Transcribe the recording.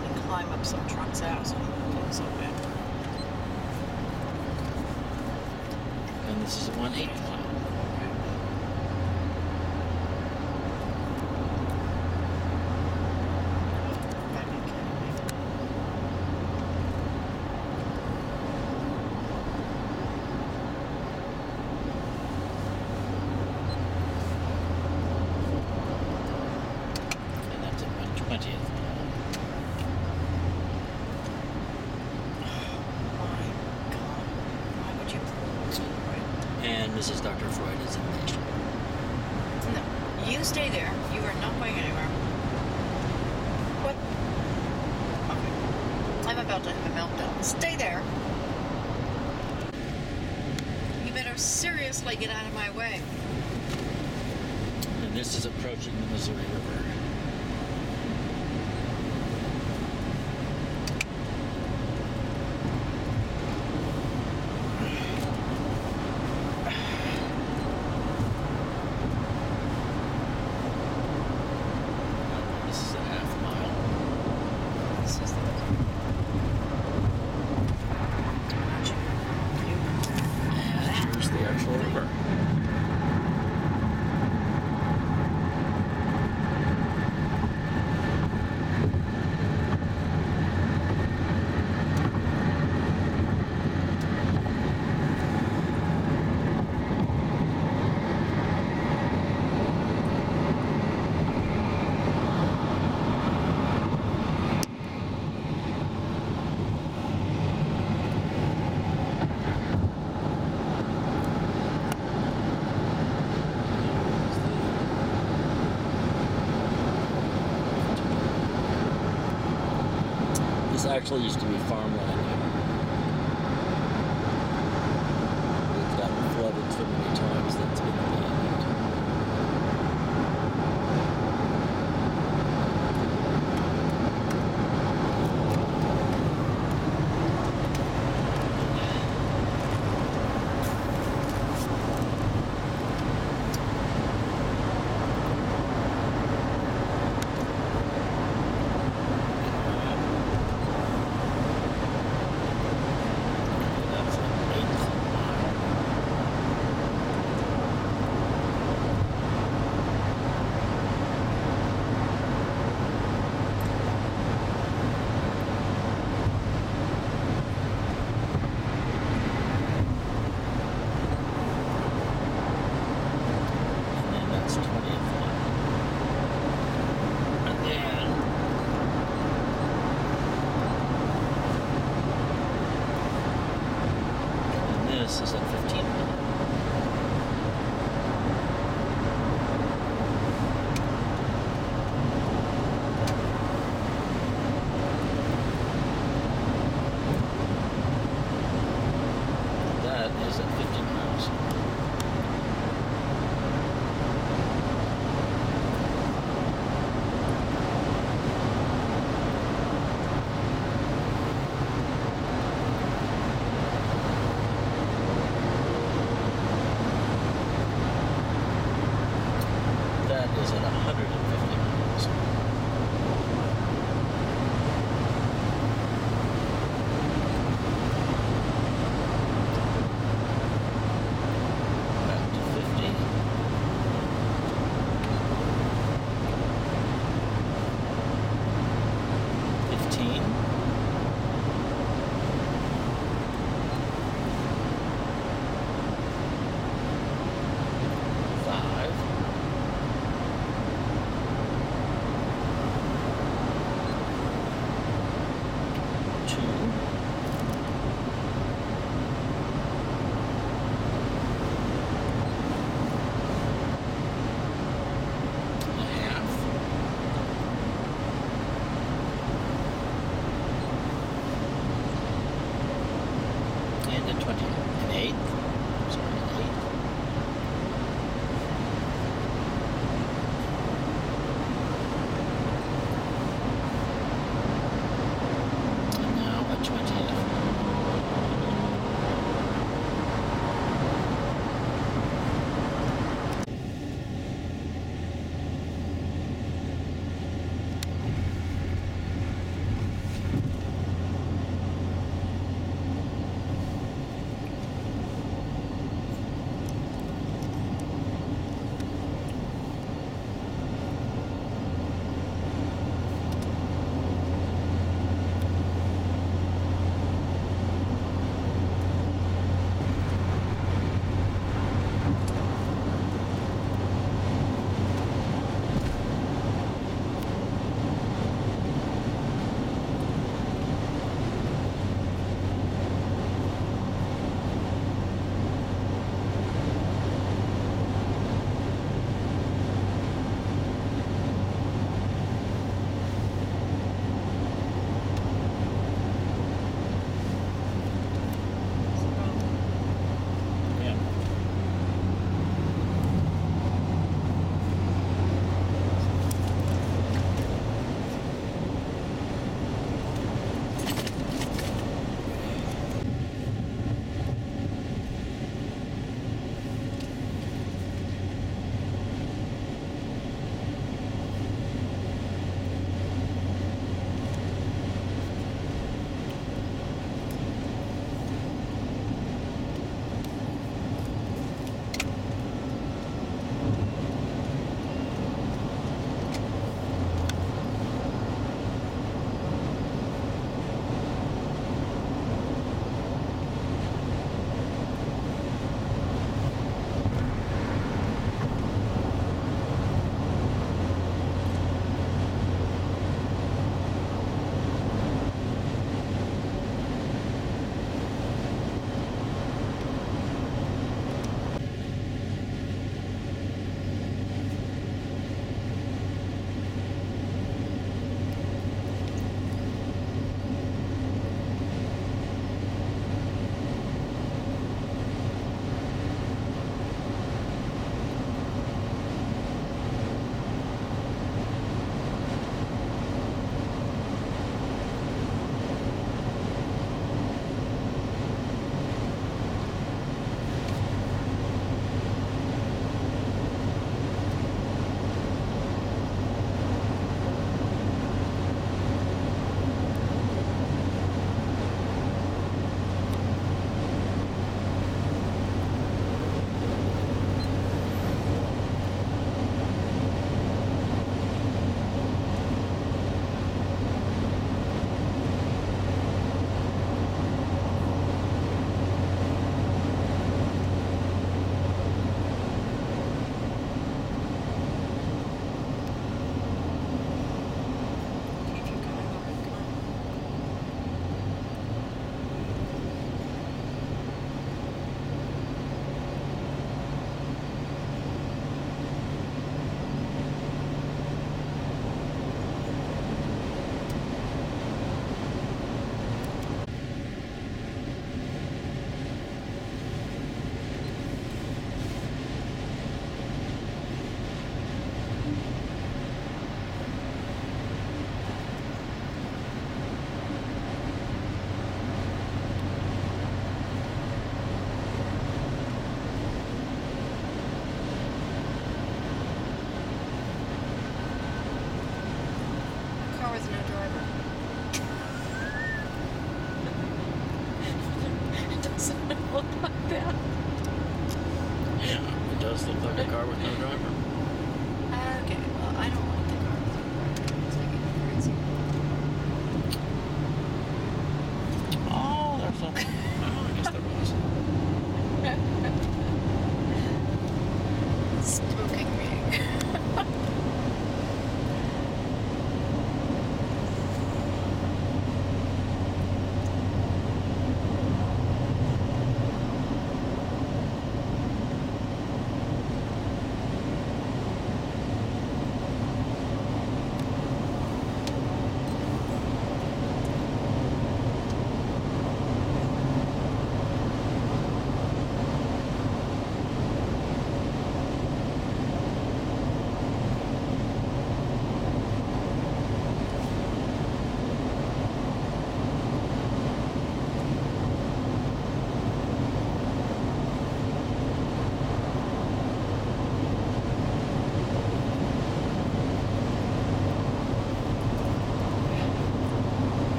me climb up some and go somewhere. And this is a 180 mile. And that's at 120th mile. My God. Why would you pull this right? And Mrs. Dr. Freud is in Nation. No. You stay there. You are not going anywhere. What? Okay. I'm about to have a meltdown. Stay there. You better seriously get out of my way. And this is approaching the Missouri River. This is a half mile. This is the. And here's the actual river. This actually used to be farmland. driver. Okay, well, I don't